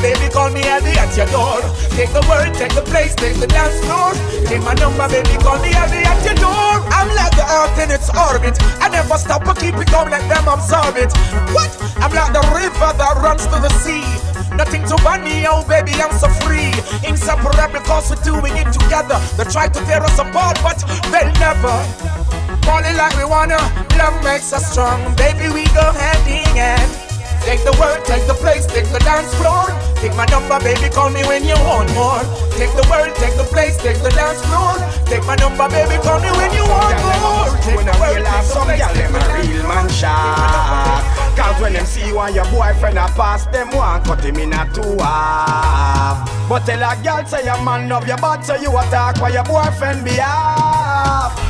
baby, call me, I'll be at your door. Take the word, take the place, take the dance floor. Take my number, baby, call me, I'll be at your door. I'm like the earth in its orbit. I never stop, I keep it going, let them absorb it. What? I'm like the river that runs to the sea. Nothing to ban me, oh baby, I'm so free. Inseparable, cause we're doing it together. They try to tear us apart, but they'll never. Falling like we wanna, love makes us strong. Baby, we go hand in hand. Take the world, take the place, take the dance floor. Take my number, baby, call me when you want more. Take the world, take the place, take the dance floor. Take my number, baby, call me when you want more. Take the world, take the place, take the real man shark. Cause when them see you and your boyfriend a pass, them want cut him in a two half. But tell a gal say your man love your bad, so you attack for your boyfriend behalf.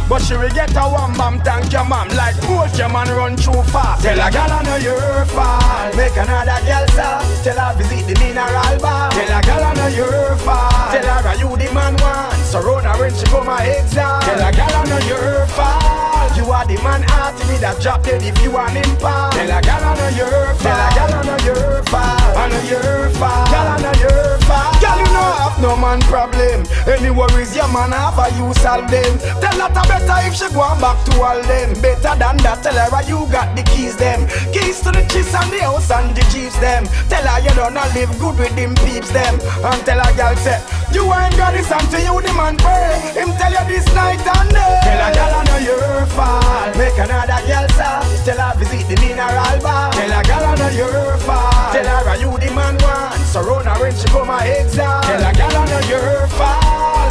But she will get a one bam thank your mom like both your man run too fast. Tell a gal I know you're fine. Make another gal stop. Tell her visit the mineral bar. Tell a gal I know you're fine. Tell her you the man one. So run her when she come my exam. Tell a gal I know your fault. You are the man heart me that drop dead if you want him part. Tell a gal I know your fault. Tell a gal I know your fault. I know your fault. Gal I know your fault. Gal you know have no man problem. Any worries your man have, a you solve them. Tell her to better if she go back to all them. Better than that, tell her you got the keys them. Keys to the cheese and the house and the jeeps them. Tell her you don't live good with them peeps them. And tell her girl say you ain't got this until you the man pray. Him tell you this night and day. Tell her girl I know your fault. Make another girl stop. Tell her visit the mineral bar. Tell her girl know your fault. Tell her you the man want. So run her when she come my exam. Tell her girl know your fault.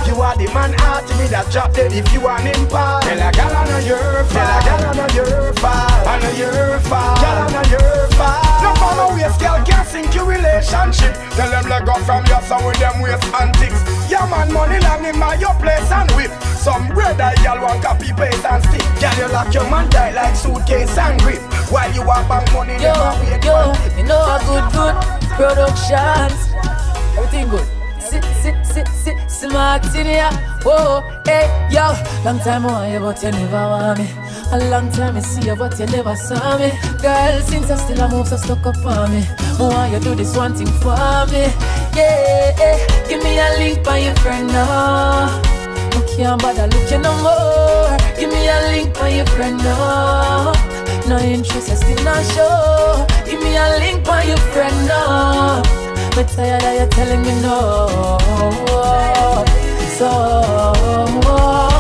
You are the man heart to me that drop dead if you want him part. Tell her girl I know your fault. Tell her girl I know your fault. I know your fault. Girl I know your fault. No follow waste, girl can't sink your relationship. Tell them let go from you so with them waste antics. Yeah man, money long in my your place and whip. Some brother y'all want copy paste and stick. Girl you lock your man die like suitcase and grip. While you walk bank money, Yo, them a wait yo, one you know a good, good productions. Everything good. Sit, sit, smart in here. Whoa, hey, yo. Long time I want you, but you never want me. A long time I see you, but you never saw me. Girl, since I still a move, so stuck up on me. Want you do this one thing for me. Yeah, yeah. give me a link by your friend now. I can't bother looking no more. Give me a link by your friend now. No interest, I still not show. Give me a link by your friend now. But tired of you telling me no. So,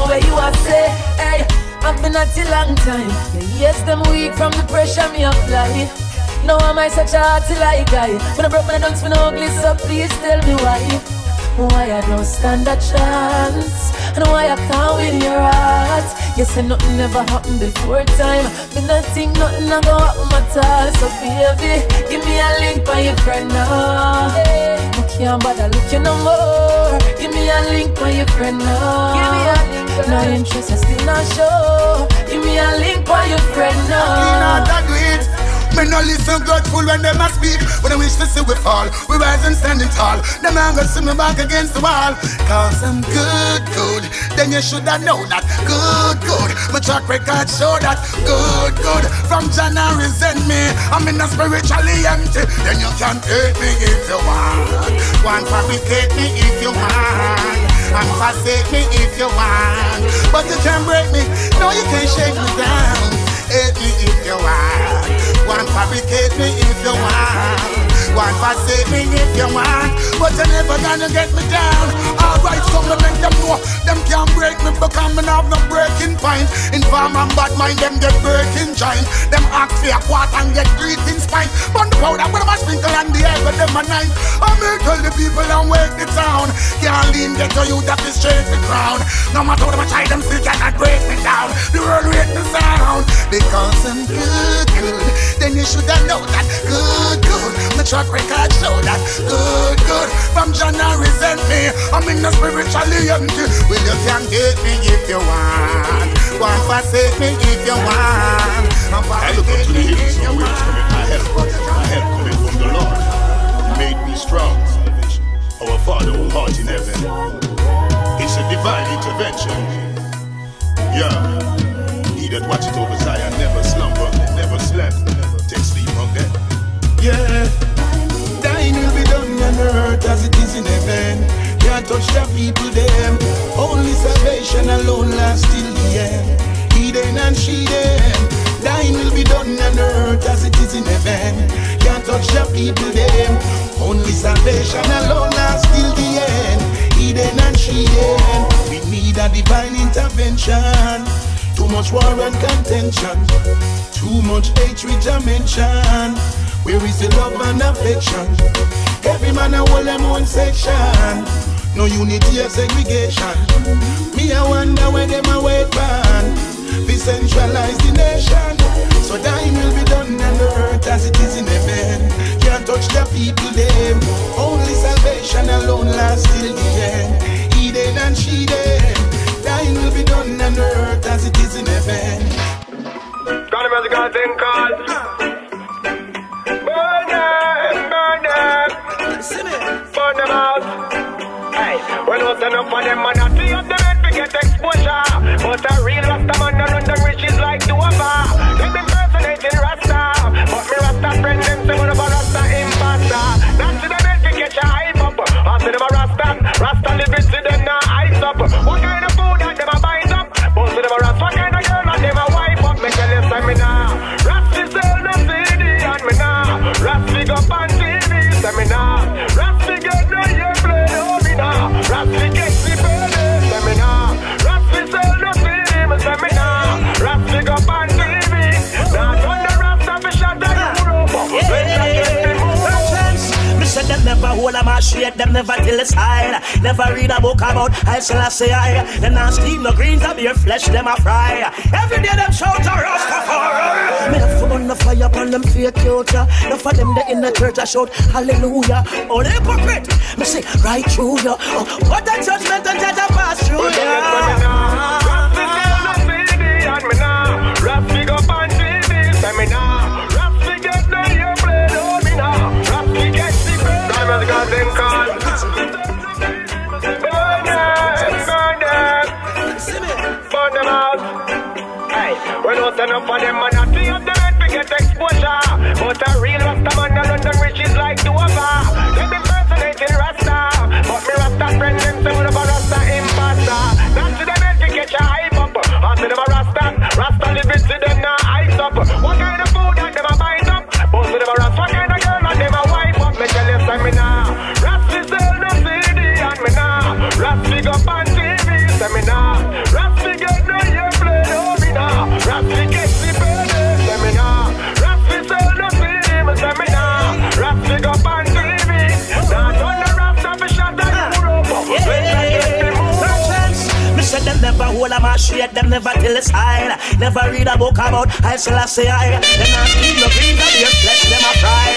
where you are say, hey, I've been at you long time. Yeah, yes, them weak from the pressure me apply. No, am I such a hearty like guy? When I broke my dunks for no ugly, so please tell me why. Why I don't stand a chance? And why I can't win your heart You say nothing ever happened before time. But nothing, nothing I go happen at all So baby, give me a link by your friend now. I can't bother looking no more. Give me a link by your friend now. Give me a link No interest, I still not show Give me a link by your friend now. Out and do it. Me no listen grateful when them a speak. When I wish to see we fall We rise and standing tall. Them ain't gonna see me back against the wall. Cause I'm good, good. Then you should have known that. Good, good. My track record show that. Good, good. From January resent me. I'm in a spiritually empty. Then you can hate me if you want. Want fabricate me if you want. And forsake me if you want. But you can't break me. No, you can't shake me down. Hate me if you want. One fabricate me if you want. One forsake me if you want. but you never gonna get me down. Alright, so me make them know them can't break me because me have no breaking point. Inform and bad mind them get breaking joint. Them act for a quarter and get greeting spine. Burn the powder with a sprinkle on the air with them a nine. I may tell the people and wake the town. Can't lean get to you that is straight the crown. No matter what them try, them still cannot break me down. The world rate the sound because I'm good, good. Then you should have known that good, good. My track record show that good, good. From John resent me. I'm in the spiritually empty. Well, you can get me if you want. One forsake me if you want. I look up to the hills from where coming my help. My help coming from the Lord. He made me strong. Our Father who art in heaven. It's a divine intervention. Yeah. He that watcheth over Zion never slumber, never slept, never take sleep on them. Yeah. Thine will be done on earth as it is in heaven. Can't touch the people them. Only salvation alone lasts till the end. He them and she them. Thine will be done on earth as it is in heaven. Can't touch the people them. Only salvation alone lasts till the end. He them and she them. We need a divine intervention. Too much war and contention. Too much hatred to mention. Where is the love and affection? Every man a hold them own section. No unity or segregation. Me I wonder where them a wait pan. We centralize the nation. So thine will be done on earth as it is in heaven. Can't touch the people them. Only salvation alone lasts till the end. I shall I say I. Them not steam no greens of your flesh, them a fry. Every day them shout a Rastafari. Me have on the fire upon them fake culture. Enough of them they in the church I shout hallelujah. Oh the hypocrite, me say right through ya. Oh, what a judgment and judge a pass through When up for them, man, them never read a book about I shall I say I. Them not steam no greens of your flesh, them a fry.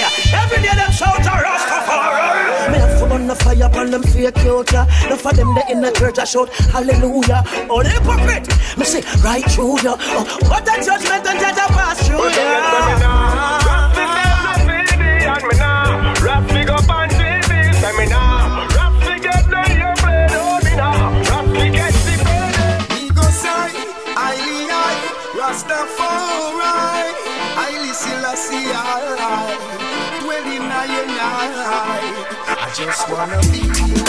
Every day them shout a Rastafari. Me have fun the fire upon them fake culture. Enough of them they in the church I shout hallelujah. Oh the hypocrite, me say right through ya. Oh, what a judgment and judge a pass through ya. High. I just wanna be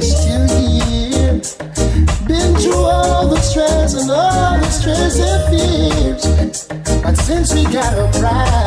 still here. Been through all the stress and all the stress and fears, but since we got a bride.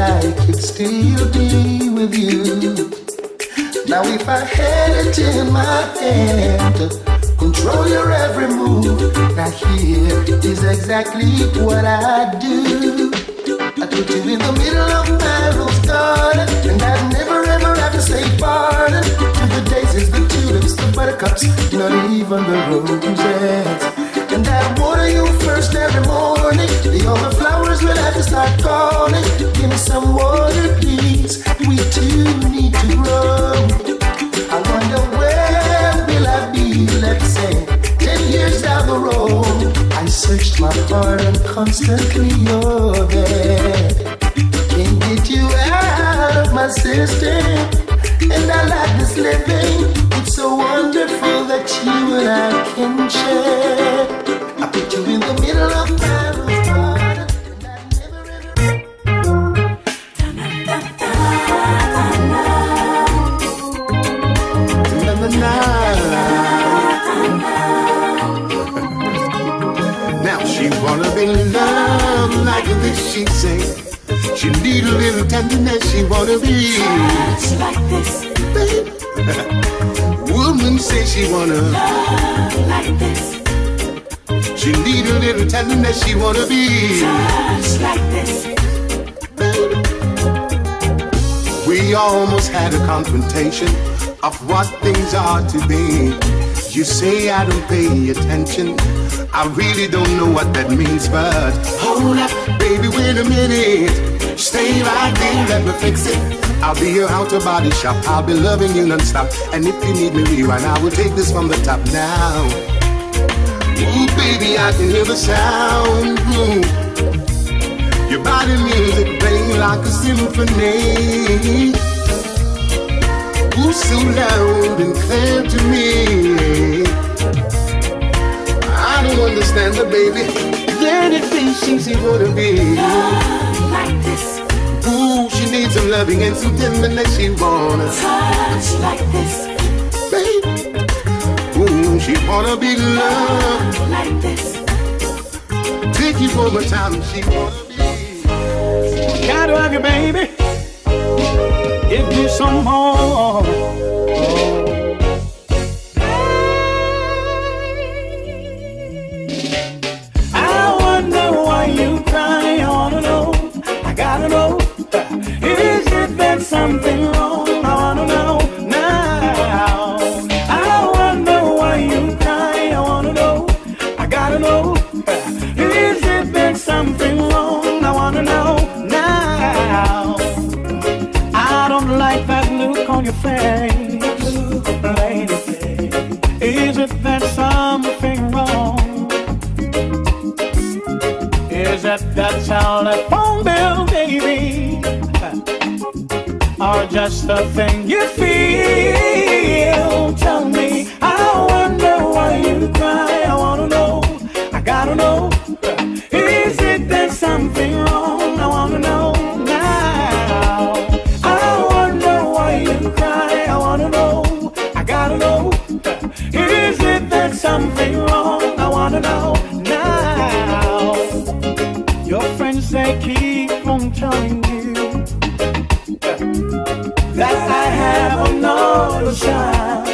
I could still be with you. Now if I had it in my hand, control your every move. Now here is exactly what I do. I put you in the middle of my rose garden, and I never ever have to say pardon. To the daisies, the tulips, the buttercups, not even the roses. And I water you first every morning. The other flowers will have to start calling. Give me some water, please. We too need to grow. I wonder where will I be, let's say, ten years down the road. I searched my heart and constantly you're there. Can't get you out of my system. And I like this living. It's so wonderful that you and I can share. She like this, baby. Woman say she wanna, love like this, she need a little tenderness, she wanna be. touch like this. We almost had a confrontation of what things are to be. You say I don't pay attention. I really don't know what that means, but hold up, baby, wait a minute. Stay right there, let me fix it. I'll be your outer body shop. I'll be loving you non-stop. And if you need me rewind, I will take this from the top now. Ooh, baby, I can hear the sound. Ooh. Your body music playing like a symphony. Ooh, so loud and clear to me. I understand the baby. Anything she she wanna be. Love like this, Ooh, she needs some loving and some tenderness. She wanna, touch like this, baby. Ooh, she wanna be loved. love like this. Take you for my time. She wanna be. Gotta have you, baby. Give me some more. Just a thing have another child.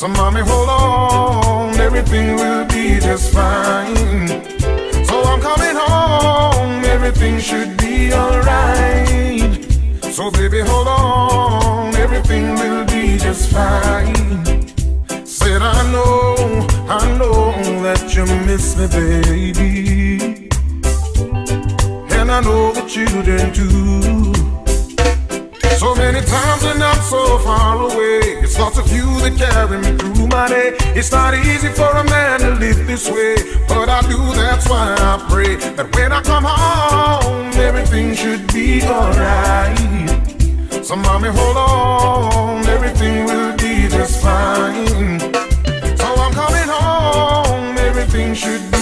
So mommy, hold on, everything will be just fine. So I'm coming home, everything should be alright. So baby, hold on, everything will be just fine. Said I know, I know that you miss me, baby. And I know the children too. So many times and I'm so far away. It's thoughts of you that carry me through my day. It's not easy for a man to live this way, but I do, that's why I pray that when I come home, everything should be alright. So, mommy, hold on, everything will be just fine. So, I'm coming home, everything should be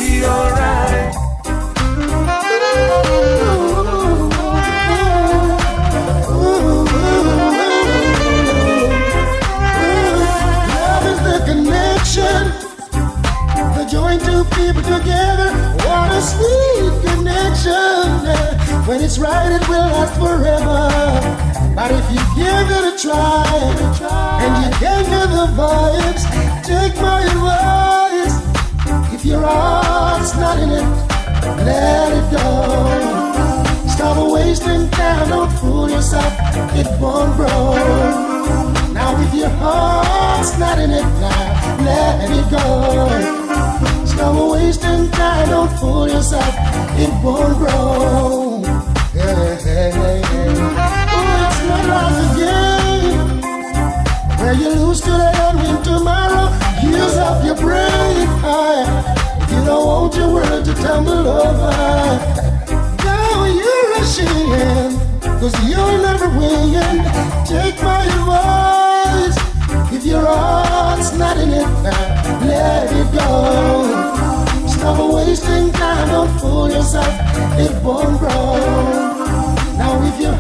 When it's right, it will last forever. But if you give it a try and you get the vibes, take my advice. If your heart's not in it, let it go. Stop wasting time, don't fool yourself, it won't grow. Now if your heart's not in it now, let it go. Stop wasting time, don't fool yourself, it won't grow. Oh, it's not like a game where you lose today and win tomorrow. Use up your brain. You don't want your world to tumble over. Now you're rushing, cause you'll never win. Take my advice. If your heart's not in it let it go. Stop wasting time, don't fool yourself, it won't grow. Now if your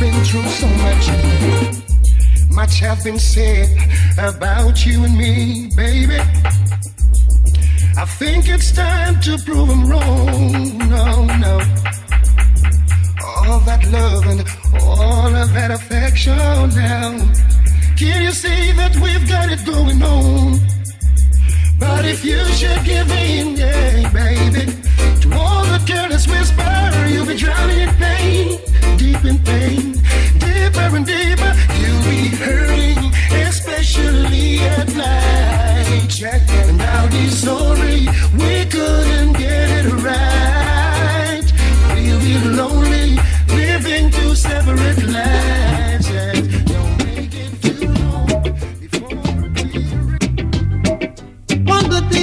been through so much. Much have been said about you and me, baby. I think it's time to prove them wrong. No, no. All that love and all of that affection now. Can you see that we've got it going on? But if you should give in, yeah, baby, to all the careless whisper, you'll be drowning in pain, deep in pain, deeper and deeper, you'll be hurting, especially at night. And now this sorry, we couldn't get it right. We'll be lonely, living two separate lives.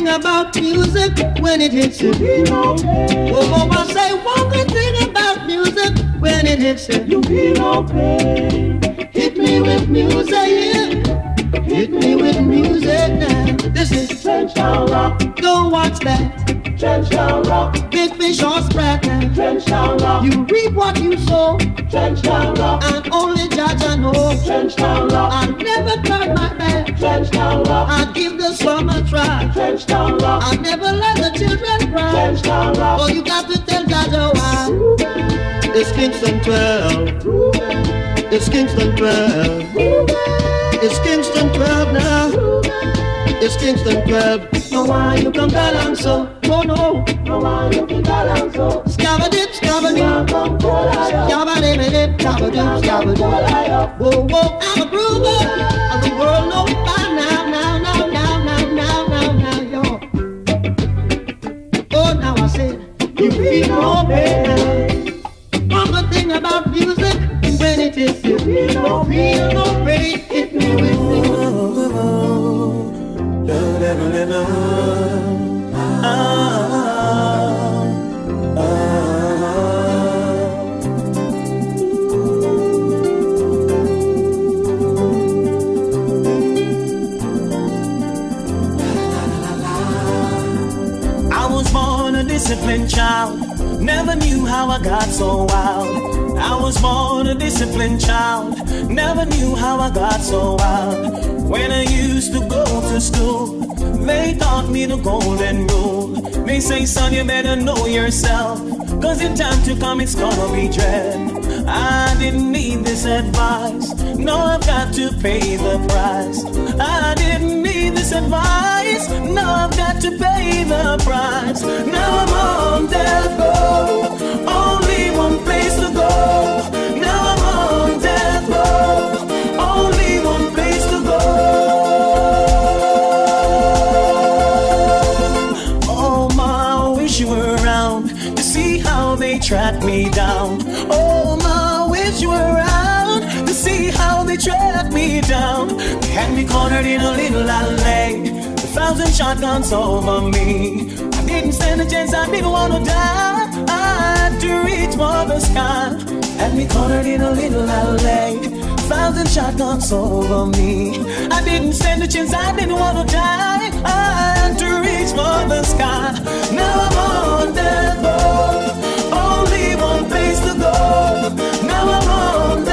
Thing about music when it hits you. Oh, oh, I say one good thing about music when it hits you. You feel okay. Hit me with music, yeah. Hit me with music now. This is Town Rock. Don't watch that. Trench Town Rock. Big fish sprat now. Trench Town Rock. You reap what you sow. Trench Town Rock. And only judge I know. Trench Town Rock. I never turn my back. Trench Town Rock. I give the a try. Trench Town Rock. I never let the children cry. Trench Town Rock. Oh, you got to tell Jah Jah why. It's Kingston 12. It's Kingston 12. It's Kingston 12 now. It's Kingston 12. No why you come down so? Oh no. No why you come down so? Scabba dip, scabba dip. Scabba dip, dip, scabba dip, scabba dip. Whoa, whoa, I'm a groover. Of the world know by now, now, now, now, now, now, now, now, yo. Oh, now I said, you feel no pain. One good thing about music, when it is you feel no feel no disciplined child. Never knew how I got so wild. I was born a disciplined child. Never knew how I got so wild. When I used to go to school, they taught me the golden rule. They say, son, you better know yourself. Cause in time to come, it's gonna be dread. I didn't need this advice. No, I've got to pay the price. I didn't need this advice. No, I've got to pay the price. Now I'm on death row. Only one place to go. Now I'm on death row. Had cornered in a little alley. A thousand shotguns over me. I didn't stand a chance, I didn't wanna die. I had to reach for the sky. Had me cornered in a little alley. A Thousand shotguns over me. I didn't stand a chance, I didn't wanna die. I had to reach for the sky. Now I'm on death row. Only one place to go. Now I'm on death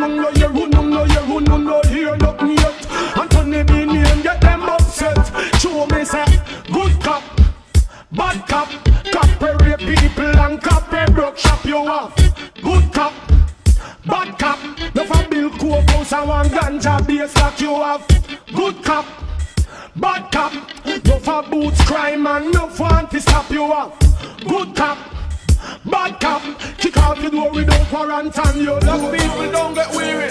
none no hear, who none no hear, who none no hear nothing yet. And B name get them upset. Show me say, good cop, bad cop, cop rape people and cop broke shop you off. Good cop, bad cop, no for build coke house and one base like you have. Good cop, bad cop, no for boots crime and no for anti stop you off. Good cop. Bad cop, kick out the door without quarantine. You love people don't get weary.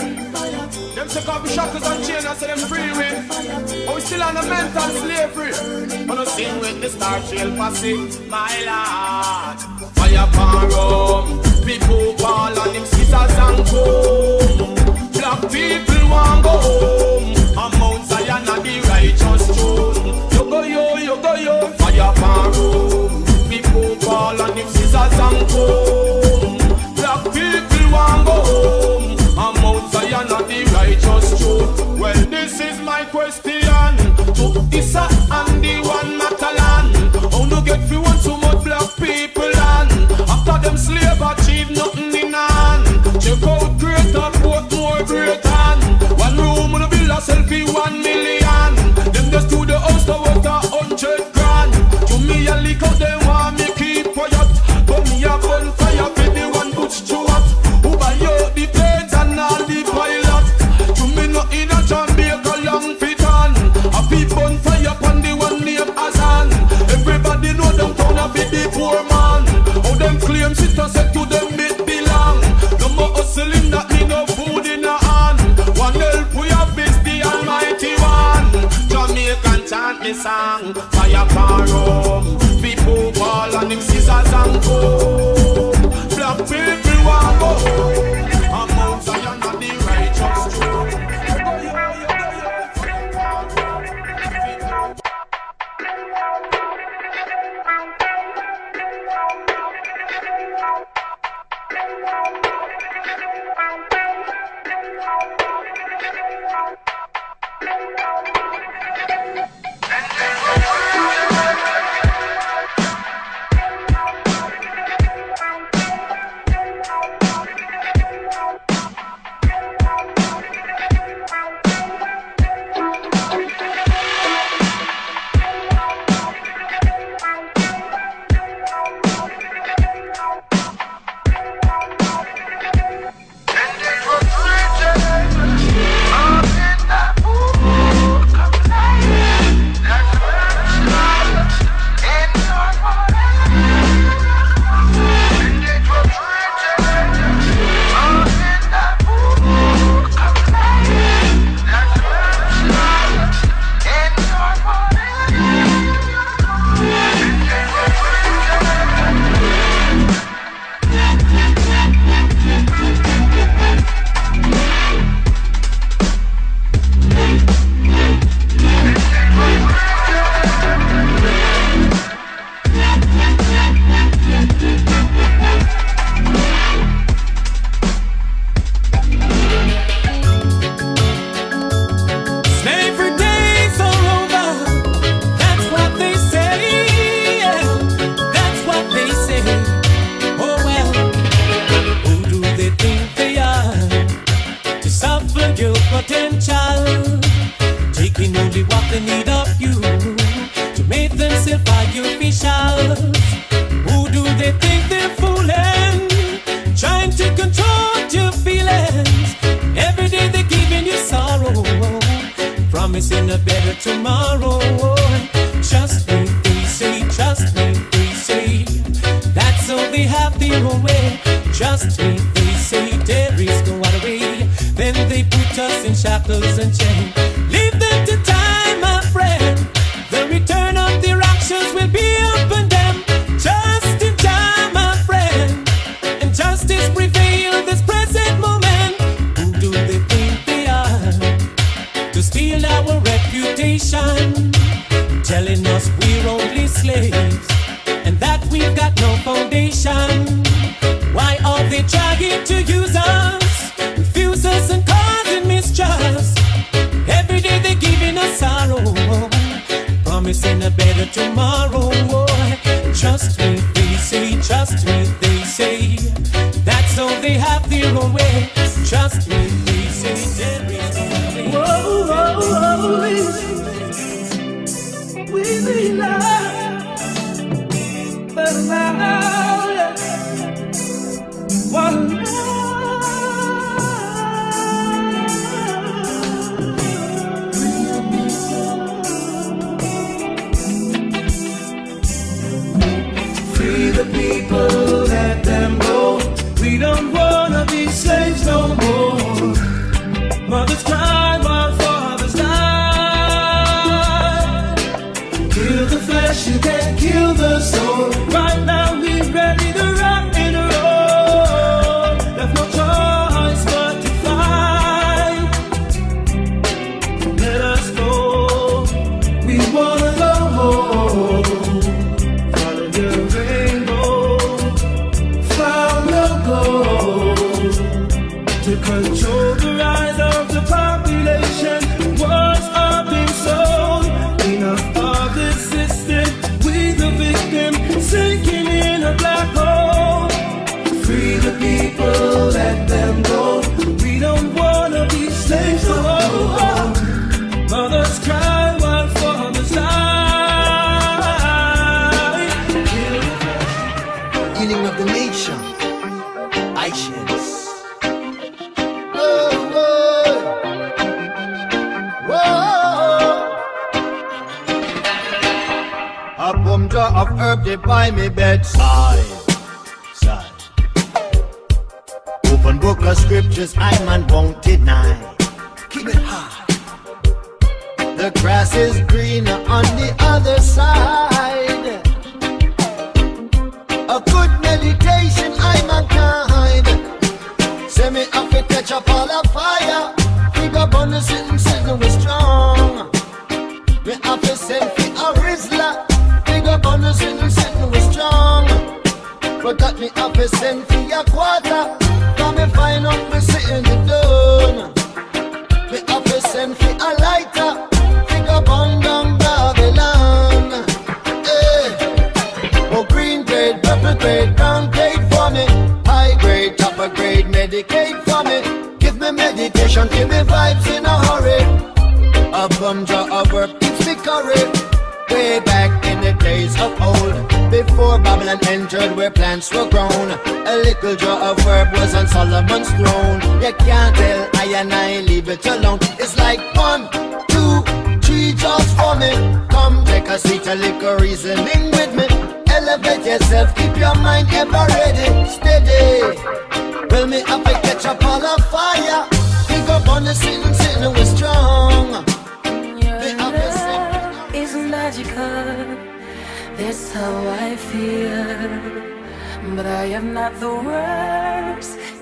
Them say copy shackles and chain and say them free with. But we still on a mental slavery. Wanna sing with the star trail posse, my lord. Fire pan rum, people call on them scissors and comb. Black people want go home.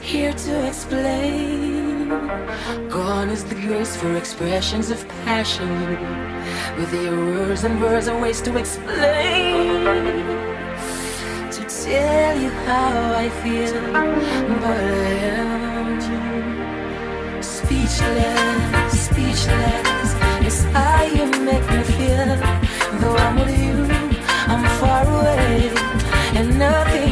here to explain. Gone is the grace for expressions of passion, with errors and words and ways to explain. To tell you how I feel, but I am speechless, speechless. It's I you make me feel, though I'm with you, I'm far away, and nothing.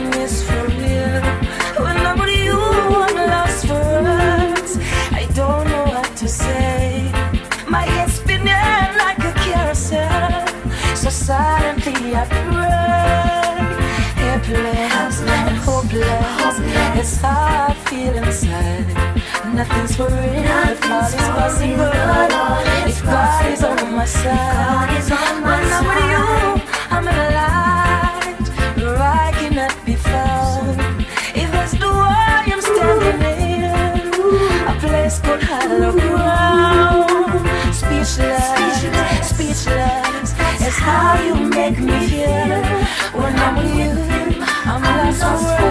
hopeless, hopeless. It's how I feel inside. Nothing's for real. If God is possible, if God is on my side, when I'm with you, I'm in a light where I cannot be found. If that's the world I'm standing in, a place called hollow ground. Speechless, speechless. It's how you make me feel when I'm with you. Christmas.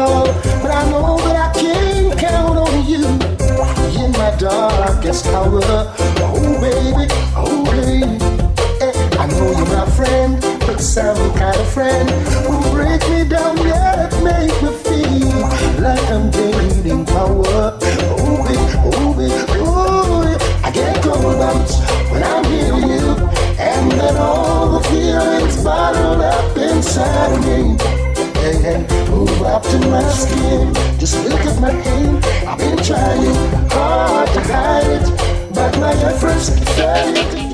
call, but I know that I can count on you in my darkest hour. Oh baby, oh baby, hey, I know you're my friend, but some kind of friend will break me down yet make me feel like I'm gaining power. Oh baby, oh baby, oh baby, I get goosebumps when I'm near you, and then all the feelings bottled up inside of me. Eh, eh, wrapped in my skin. Just look at my pain. I've been trying hard to hide it, but my efforts failed.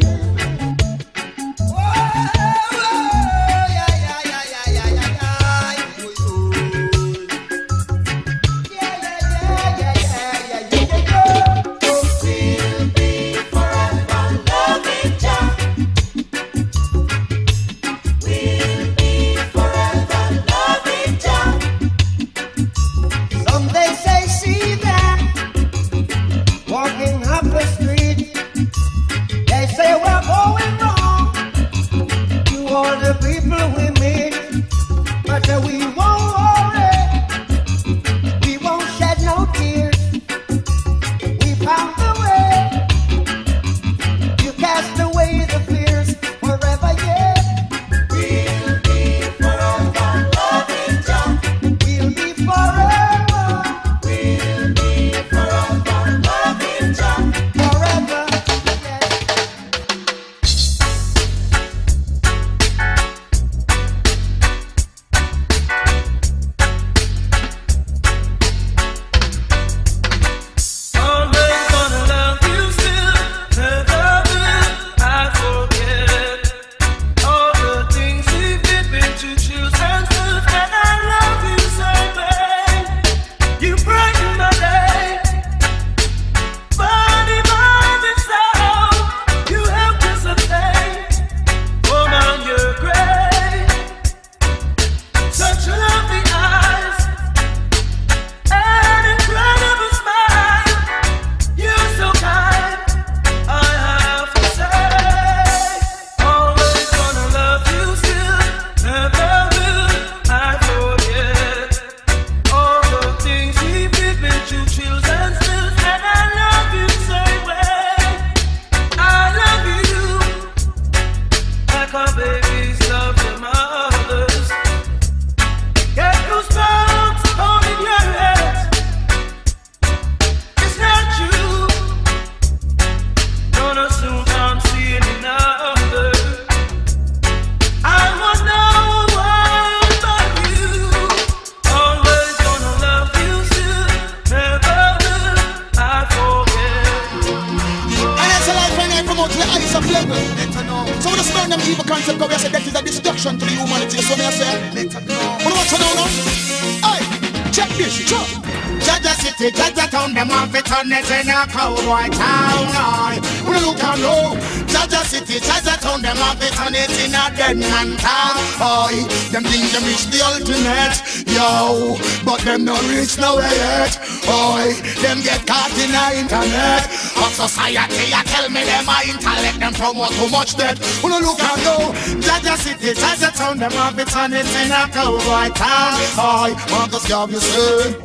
Internet. Of society, I tell me them a intellect, them promote too much dead. We look and know. Jah Jah City, Jah Jah Town, them have it on it in a cowboy town. Aye. Marcus Garvey said.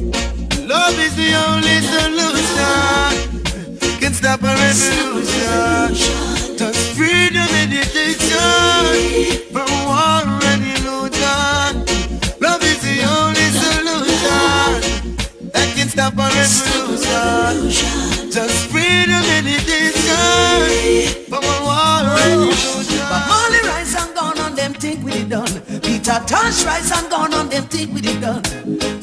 Love is the only solution. Can stop a revolution. Just freedom, meditation from Tosh rise and gone on them think we it done.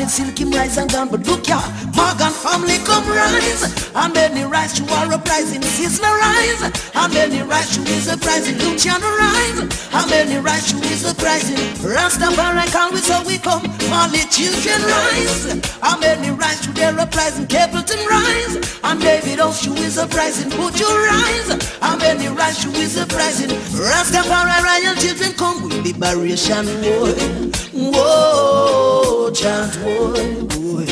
Done. Garnett Silky rise and gone, but look ya, Morgan family come rise. And then the rise to our uprising, Sizzla rise. And then the rise to his uprising, Luciano rise. And then the rise to his uprising, Rastafari we so we come. Molly children rise. And then the rise to their uprising, Capleton rise. And David Oshu is uprising, put your rise. And then the rise to his uprising, Rastafari royal children come with liberation war. Whoa, chant war, boy.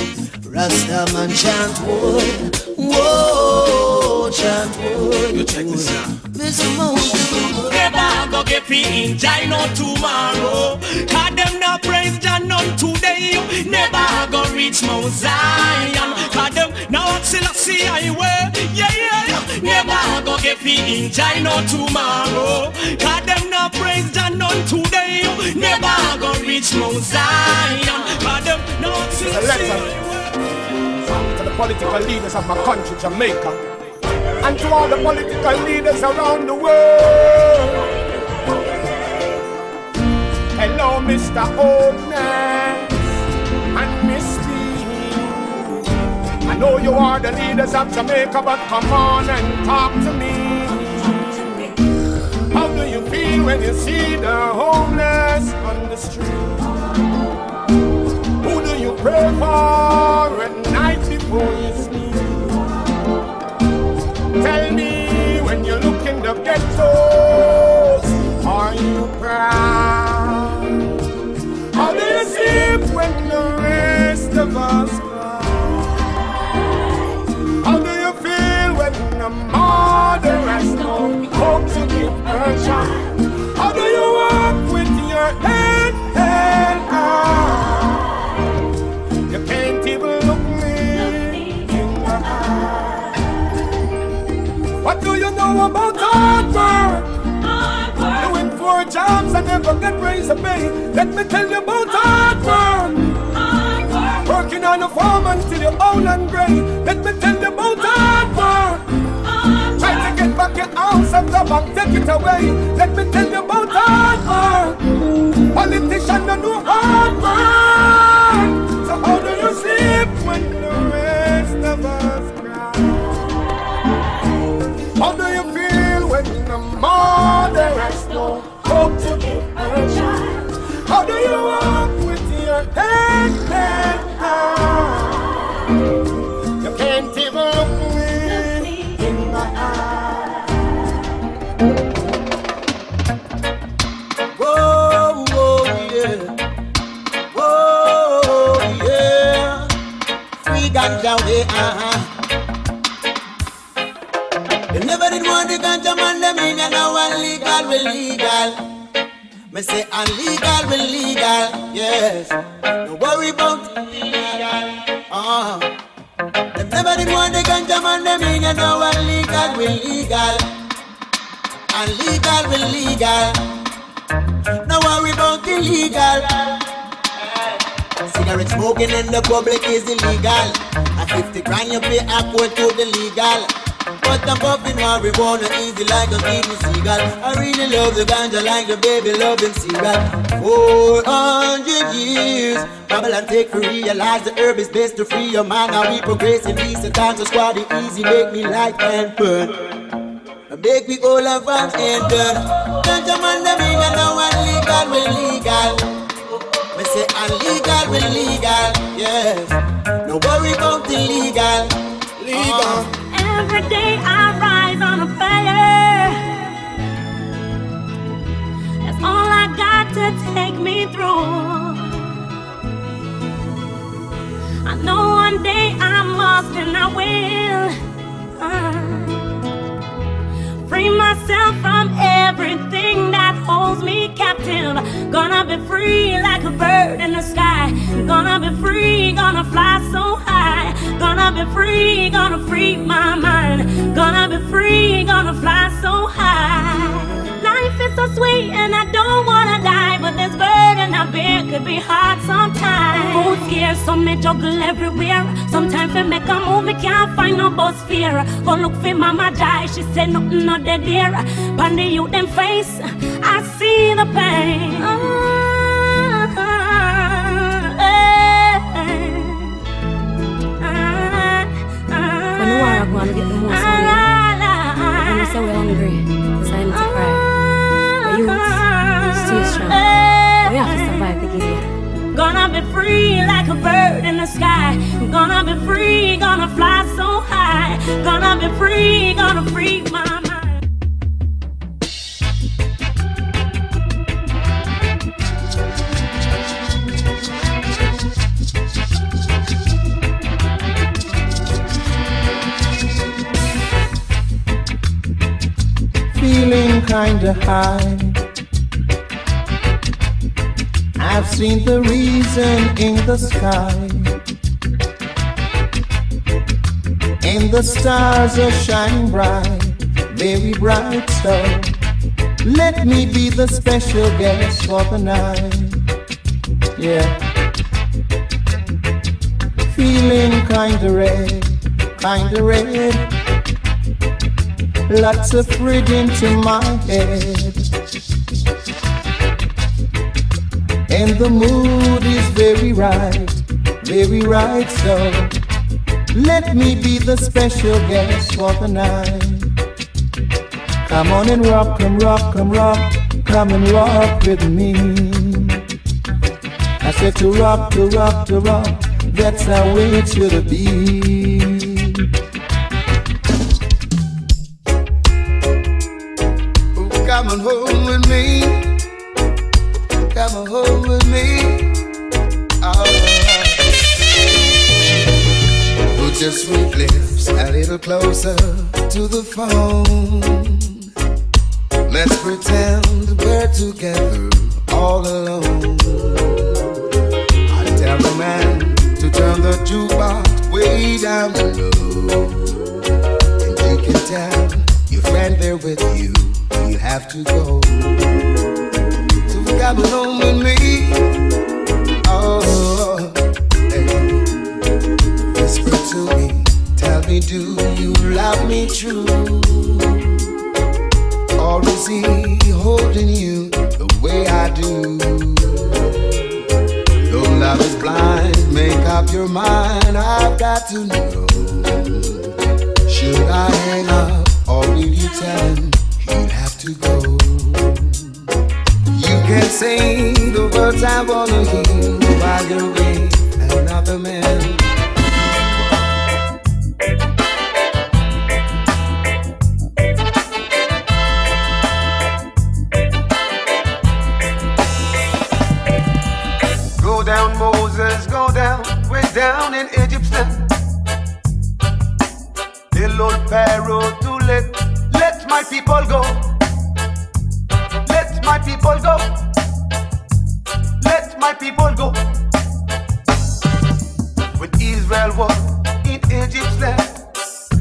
Rastaman chant war. Whoa, chant war. You check this out. Mr. Mountain. Never go get free in China tomorrow. Cause them not praise Jah none today. Never go reach Mount Zion. Cause them Selassie highway. Yeah, yeah, yeah. Never go get free in China tomorrow. Cause them not praise Jah none today. Never go reach Mount Zion. Cause them now Selassie highway. to the political leaders of my country, Jamaica, and to all the political leaders around the world. Hello, Mr. Oldness and know you are the leaders of Jamaica, but come on and talk to me. How do you feel when you see the homeless on the street? Who do you pray for at night before you sleep? Tell me when you look in the ghettos, are you proud? How do you sleep when the rest of us mother has no hope to give her child? How do you walk with your head held high? You can't even look me in the eye. What do you know about hard work? Doing four jobs and never get raised a pay. Let me tell you about hard work. Working on a farm until you're old and gray. Let me tell you about hard work. Try to get back your house and the bank take it away. Let me tell you about hard work. Politicians don't do hard work. So how do you sleep when the rest of us cry? How do you feel when the mother has no hope to give her child? How do you walk with your head held high? Ganja way, uh-huh. They never did want the ganja man, them in and now illegal, we legal. Me say unlegal, we legal, yes. Don't worry about illegal, uh-huh. Them never did want the ganja man, them in and now illegal, we legal. Unlegal, we legal. No worry about illegal. Cigarette smoking in the public is illegal. A 50 grand you pay quote to the legal. But I'm puffing marijuana easy like a Steven Seagal. I really love the ganja like the baby loving seagull. 400 years, Babylon take for realize the herb is best to free your mind. Now we progress in recent times, so squad easy, make me light and burn. Make me all of us and done. Ganja man, the and now illegal, we legal. Say illegal with legal, yes. No worry about the legal, legal. Every day I rise on a prayer. That's all I got to take me through. I know one day I must and I will. Uh, free myself from everything that holds me captive. Gonna be free like a bird in the sky. Gonna be free, gonna fly so high. Gonna be free, gonna free my mind. Gonna be free, gonna fly so high. Life is so sweet and I don't wanna die, but this burden I bear could be hard sometimes. Food scarce, so me juggle everywhere. Sometimes I make a move, me can't find no bus fare. Go look for Mama Jai, she said nothing not dead there. Pan the youth them face, I see the pain. When the war go on, get the most money. Ah, when we say we're hungry, Gonna be free like a bird in the sky. Gonna be free, gonna fly so high. Gonna be free, gonna free my mind. feeling kinda high. I've seen the reason in the sky. And the stars are shining bright, very bright so let me be the special guest for the night. Yeah. Feeling kinda red, kinda red. Lots of reading to my head. And the mood is very right, very right. So let me be the special guest for the night. Come on and rock, come rock, come rock, come and rock with me. I said to rock, to rock, to rock, that's how it should be. Closer to the phone. Let's pretend we're together Old Pharaoh to let let my people go. Let my people go. Let my people go. When Israel was in Egypt's land,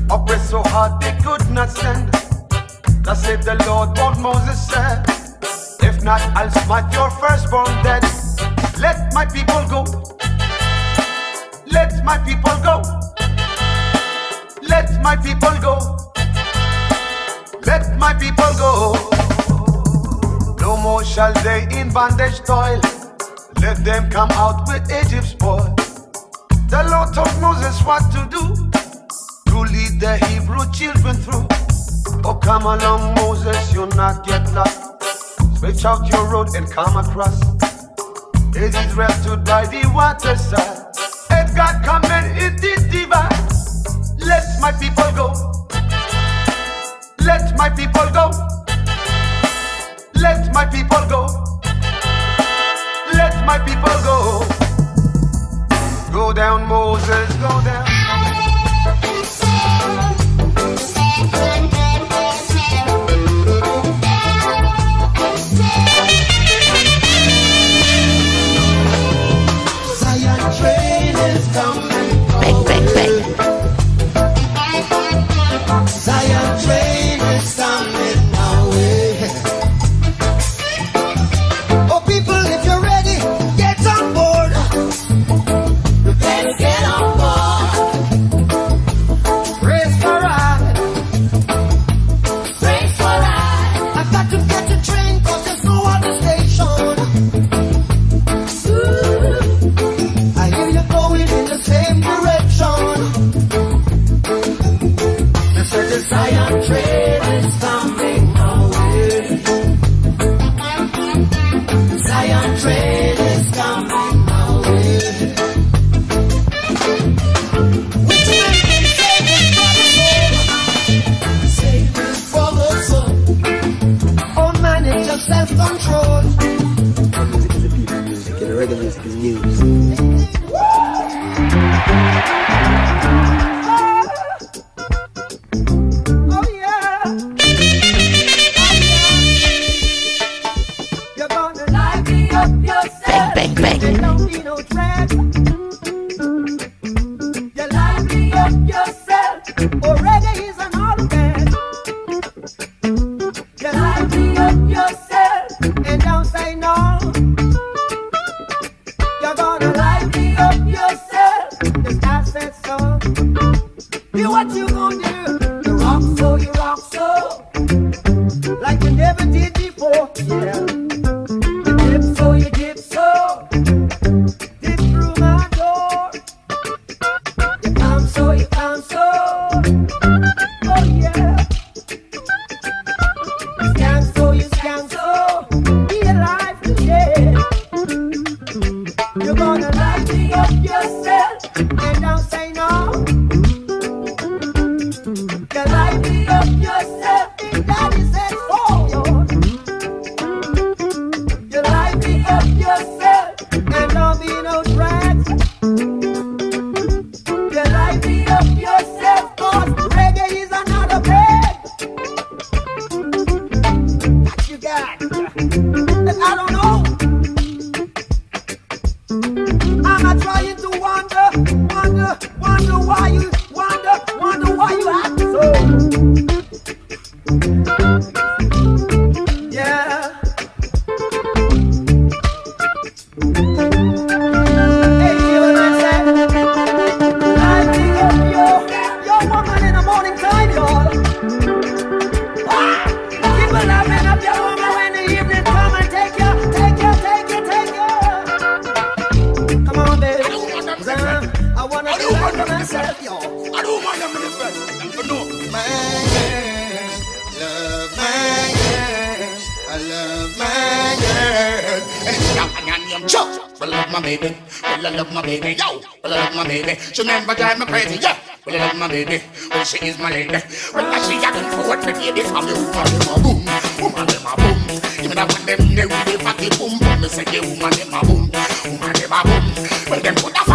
oppressed so hard they could not stand. Thus said the Lord, what Moses said. If not, I'll smite your firstborn dead. Let my people go. Let my people go. Let my people go. Let my people go. No more shall they in bondage toil. Let them come out with Egypt's spoil. The Lord taught Moses what to do to lead the Hebrew children through. Oh, come along, Moses, you'll not get lost. Switch out your road and come across. It is to by the waterside. It God commanded, it divine. Let my people go. Let my people go. Let my people go. Let my people go. Go down, Moses, go down.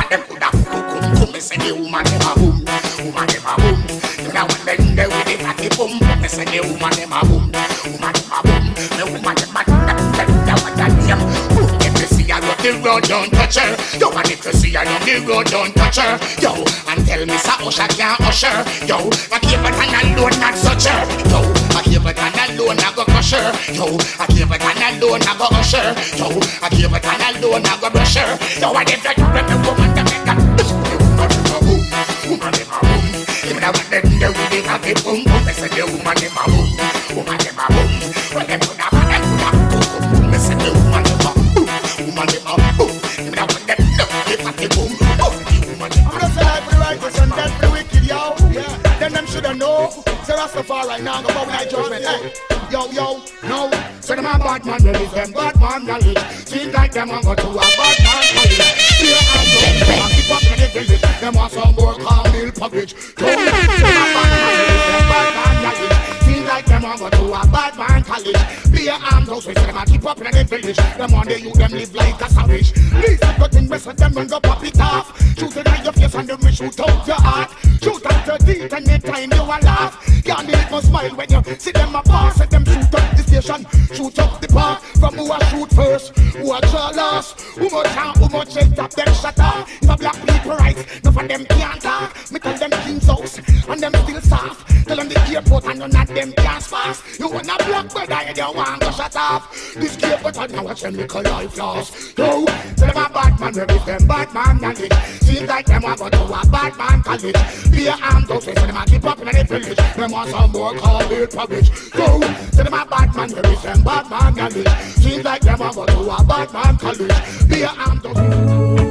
woman them coulda boom boom boom. Me say the woman them a boom, woman them a boom. You know when them there with the cocky boom. Me say the woman them a boom, woman them a boom. Me woman them a that that that what that them. If you see her up the road, don't touch her. Yo, and if you see her on the road, don't touch her. Yo, and tell me, sir, Usher can't usher. Yo, I keep it on and don't not touch her. Yo alone, I go crush her. Yo, I give it an alone, I go crush her. Yo, I give it an alone, I go brush her. Yo, I give it to the woman that make a woman in my room, woman in my room. Even though them they really have a boom boom, they say the woman in my room, woman in my room. But them Rastafari now go bow judgment. Hey, yo, yo, no. Say them a bad man, they is them bad man knowledge. Seems like them a go to a bad man college. Fear and no, them a keep up in the village. Them want some more caramel porridge. Yo, say them a bad man, they is them bad man knowledge. Seems like them a go to a bad man college. Fear and no, say them a keep up in the village. Them want the youth, them live like a savage. Listen to thing, rest of them and go pop it off. Shoot it at your face and then we shoot out your heart. Shoot out your teeth anytime you a laugh. Can't even smile when you see them a pass. Let them shoot up the station, shoot up the park. From who a shoot first, who a draw last. Who much harm, who much hate up them shut off. If a black people rights, none of them can't talk. Me tell them king's house, and them still soft. Tell them the airport and none of them can't fast. You wanna black brother, you don't want to shut off. This airport and now a chemical life loss. Yo, tell them a bad man, where is them bad man knowledge. Seems like them a go to a bad man college. Be a armed house, so them a keep up in the village. Them want some more call it porridge. Yo, tell them a bad man, where is them bad man knowledge. Seems like them a go to a bad man college. Be a armed house.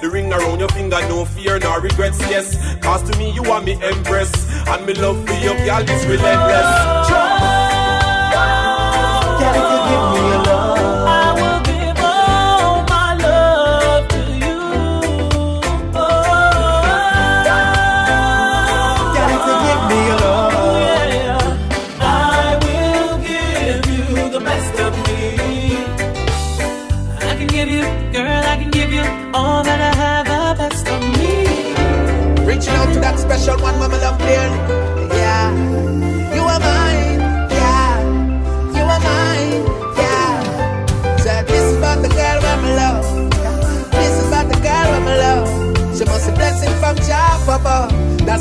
The ring around your finger, no fear, no regrets, yes. Cause to me, you are me empress. And me love for you, girl, is relentless. Can you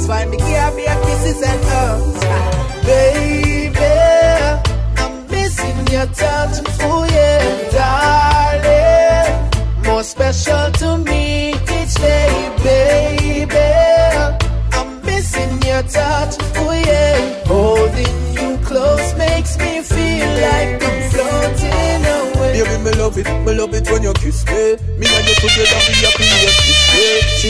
Why me give her kisses and hugs. Baby, I'm missing your touch, oh yeah, darling. More special to me each day, baby. I'm missing your touch, oh yeah. Holding you close makes me feel like I'm floating away. Baby, me love it, me love it when you kiss me. Me and you together,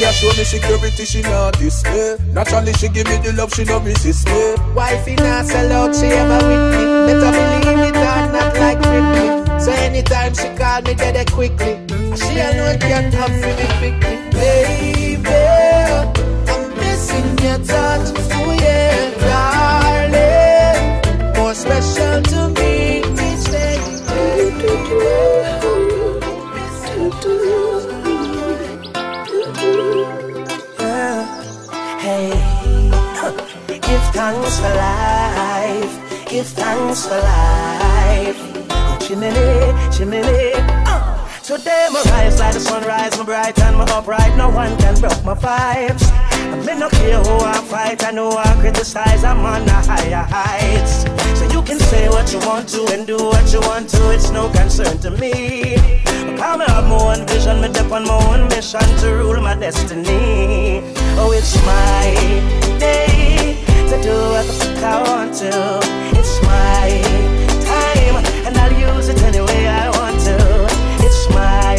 a show me security, she not display. Naturally, she give me the love, she not resist me. Wifey not sell out, she ever with me. Better believe it or not like Britney. So anytime she call me, dead it quickly. She alone can have for me quickly. Baby, I'm missing your touch, oh yeah, darling. More special for life. Give thanks for life. Oh, chimney, chimney. Uh. Today my rise like the sunrise, my bright and my upright. No one can broke my vibes. I may not care who I fight, I know I criticize. I'm on the higher heights. So you can say what you want to and do what you want to. It's no concern to me. Because I have my own vision, me dip on my own mission to rule my destiny. Oh, it's my day to do what the fuck I want to. It's my time, and I'll use it any way I want to. It's my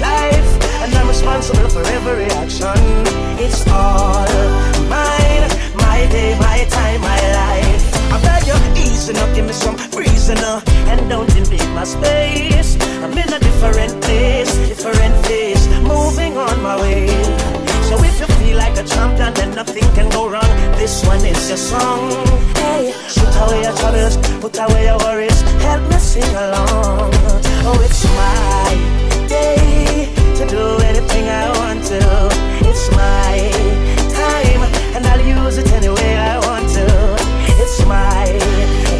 life, and I'm responsible for every action. It's all mine, my day, my time, my life. I beg you, easy now, give me some reason now, and don't invade my space. One is your song. Hey, put away your troubles, put away your worries, help me sing along. Oh, it's my day to do anything I want to. It's my time, and I'll use it any way I want to. It's my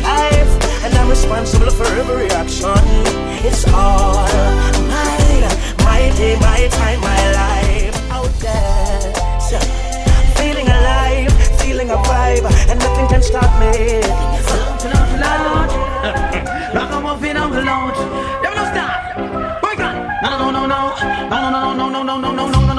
life, and I'm responsible for every action. It's all mine, my day, my time, my life out there. So, feeling a vibe, and nothing can stop me. Rock a muffin on the lounge. We no stop. Boy, no, no, no, no, no, no, no, no, no, no, no, no. No,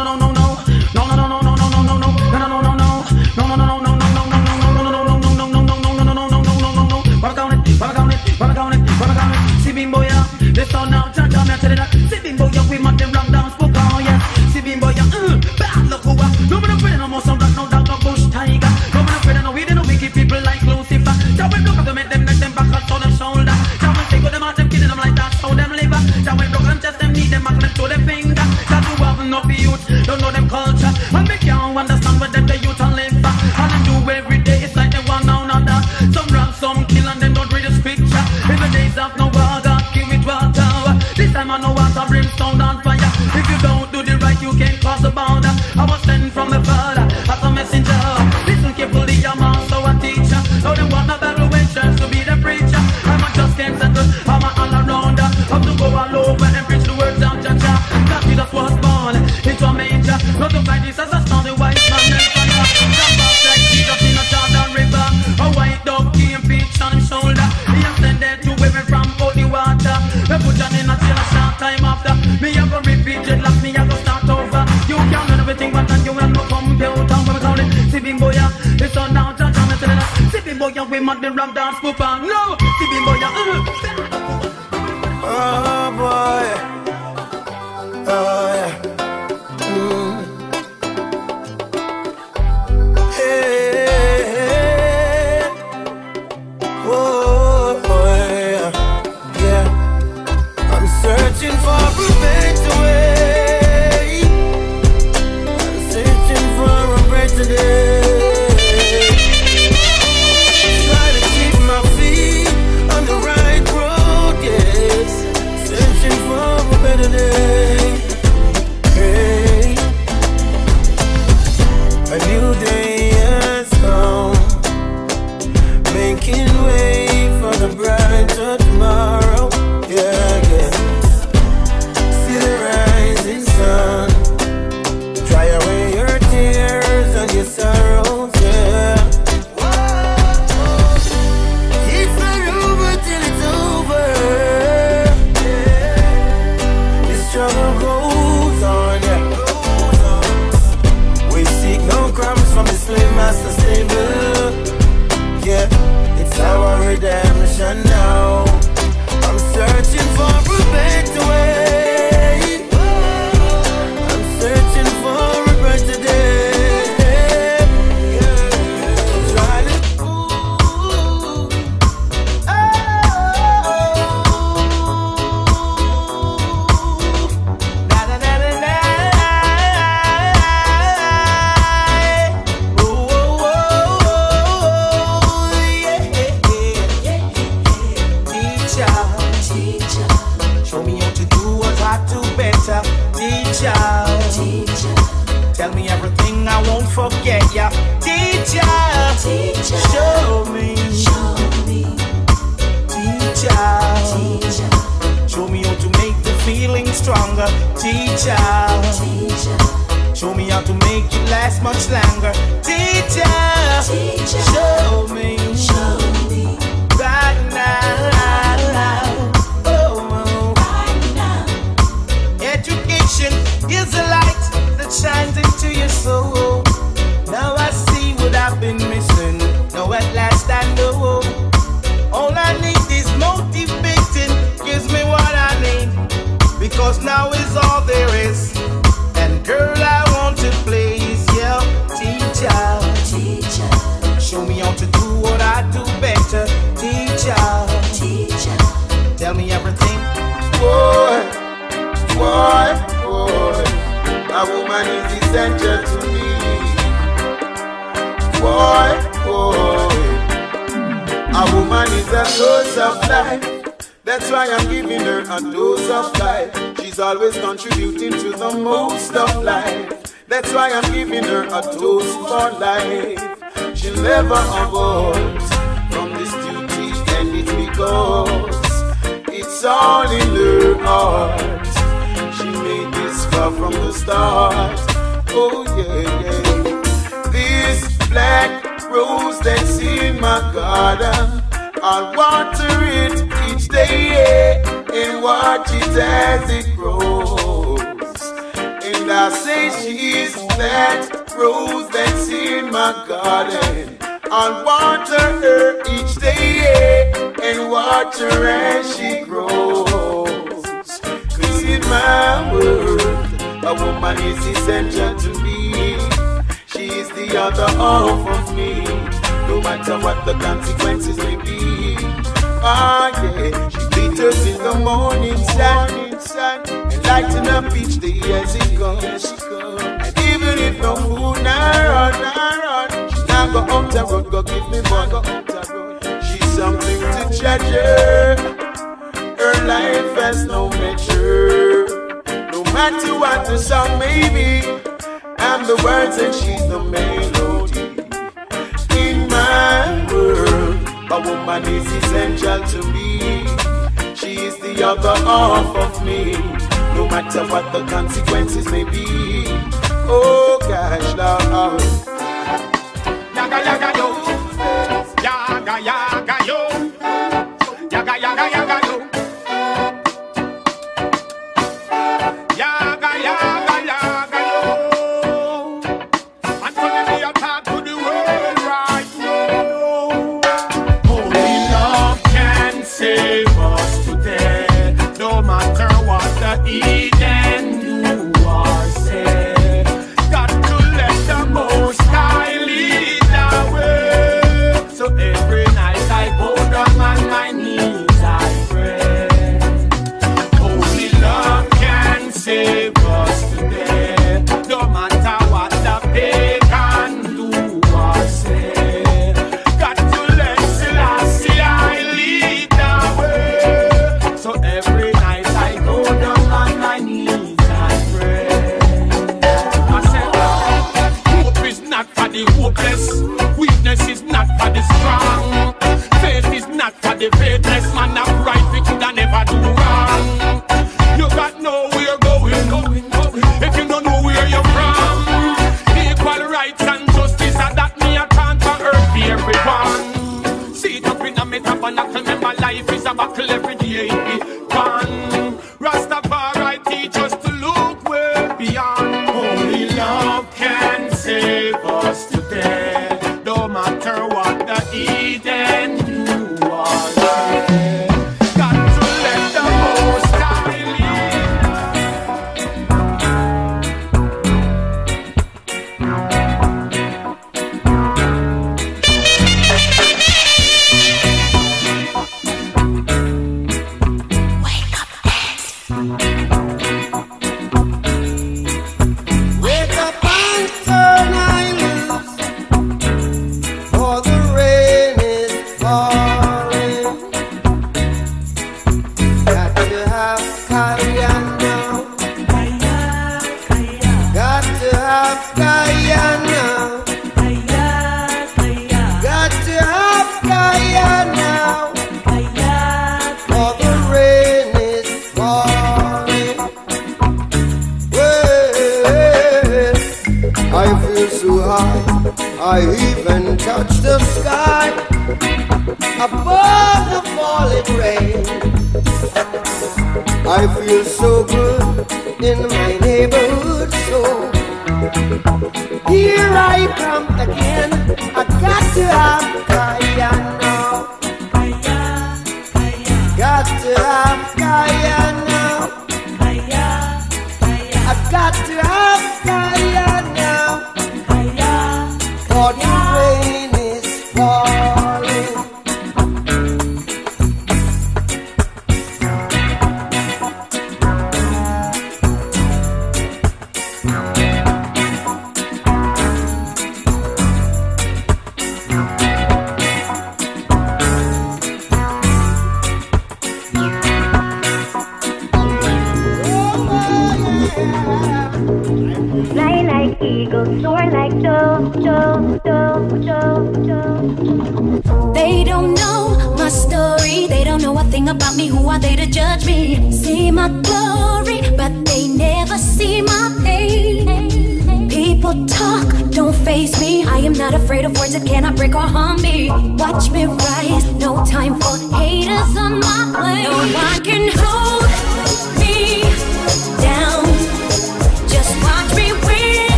to me. Boy, boy, a woman is a source of life. That's why I'm giving her a dose of life. She's always contributing to the most of life. That's why I'm giving her a toast for life. She'll never abort from this duty, and it's because it's all in her heart. She made this far from the start. Oh yeah, yeah. This black rose that's in my garden, I'll water it each day yeah, and watch it as it grows. And I say she's that rose that's in my garden. I'll water her each day yeah, and watch her as she grows. In my world, a woman is essential to me. She is the other half of me. No matter what the consequences may be. Ah, yeah. She glitters in the morning sun, sun and lighten up each day as it comes. And even if no food now run, now run, she now go out the road, go give me money. She's something to treasure. Her life has no measure. No matter what the song may be, I'm the words and she's the melody. In my world, a woman is essential to me. She is the other half of me. No matter what the consequences may be. Oh gosh, Lord. Yaga yaga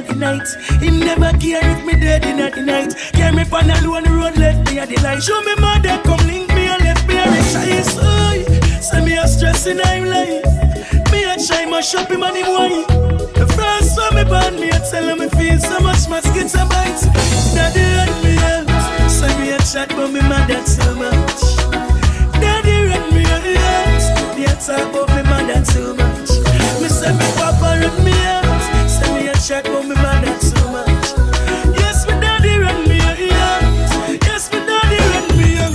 in the night. Him never care if me dead in the night. Carry me on alone road, left me at the light. Show me mother come link me and left me a rich eyes. Say me a stress in I'm life. Me a try my shop him and him wine. The first time me born me a tell him me feel so much mosquito bites. Daddy run me out. Say me a chat but me mother too much. Daddy run me out. Me a talk about me mother too much. Me say me papa run me out. Chat but me mother too much. Yes, me daddy run me out. Yes, me daddy run me out.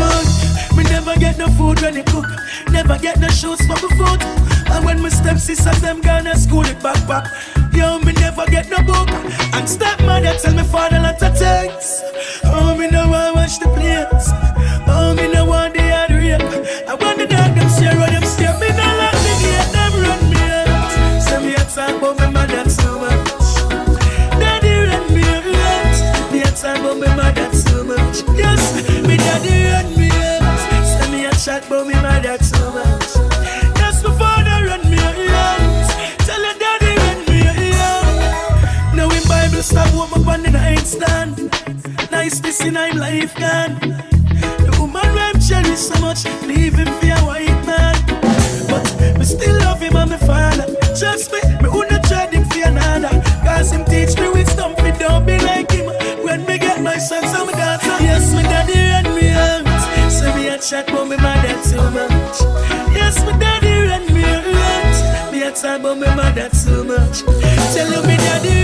Oh, me never get no food when he cook. Never get no shoes for my foot. And when my stepsisters them gonna school it back back. Yo, me never get no book. And stepmother tell me father lot of things. Oh, me no want watch the plays. Oh, me no want the hard rape. I want the chat about me mother too much. Yes, my father run me out. Tell your daddy run me out. Now in Bible stop what my band in the ain't stand. Nice this in I'm life gone. The woman I'm cherish so much, leave him for a white about me mother too much. Tell you me daddy